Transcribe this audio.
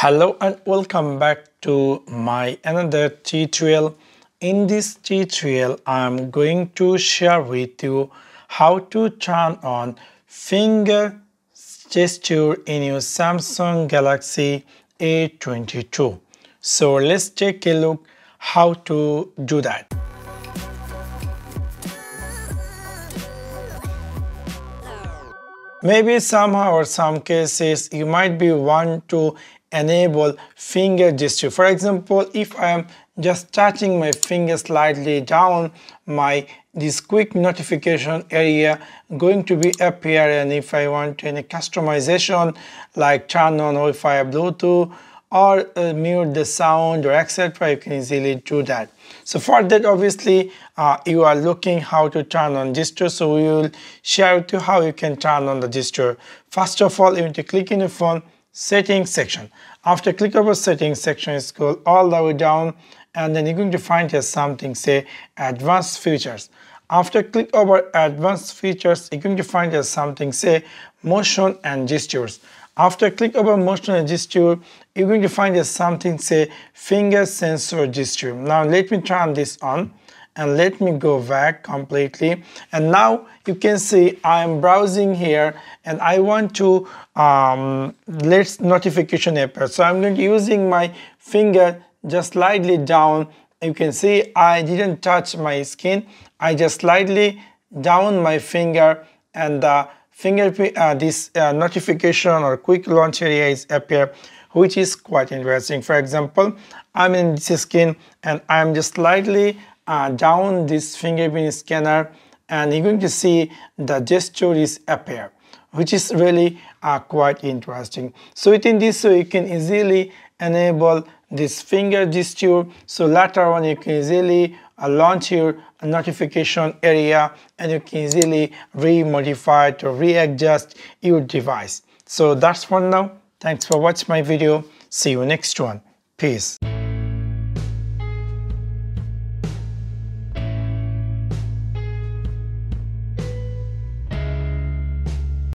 Hello and welcome back to my another tutorial. In this tutorial, I'm going to share with you how to turn on finger gesture in your Samsung Galaxy A22. So let's take a look how to do that. Maybe somehow or some cases you might be want to enable finger gesture. For example, if I am just touching my finger slightly down, my this quick notification area going to be appear and if I want any customization like turn on Wi-Fi Bluetooth or uh, mute the sound or etc you can easily do that. So for that obviously uh, you are looking how to turn on gesture. So we will share you how you can turn on the gesture. First of all you need to click in your phone settings section. After click over settings section, scroll all the way down and then you're going to find here something say advanced features. After click over advanced features, you're going to find here something say motion and gestures. After click over motion and gesture, you're going to find here something say finger sensor gesture. Now let me turn this on and let me go back completely. And now you can see I'm browsing here and I want to um, let notification appear. So I'm going to using my finger just slightly down. You can see I didn't touch my skin. I just slightly down my finger and the finger uh, this uh, notification or quick launch area is appear which is quite interesting. For example I'm in this skin and I'm just slightly uh, down this fingerprint scanner and you're going to see the gesture is appear which is really uh, quite interesting. So within this way you can easily enable this finger gesture so later on you can easily uh, launch your notification area and you can easily re-modify to readjust your device. So that's for now. Thanks for watching my video. See you next one. Peace.